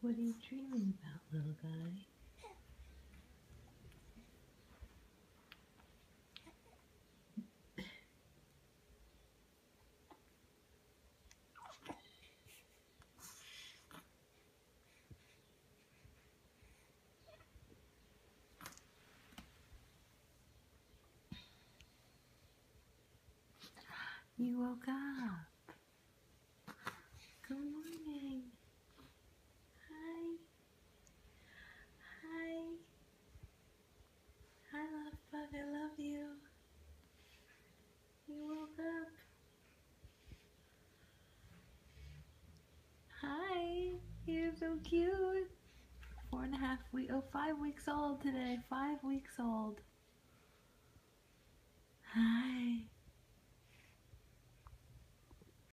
What are you dreaming about, little guy? You woke up. Cute. Four and a half week. Oh, five weeks old today. Five weeks old.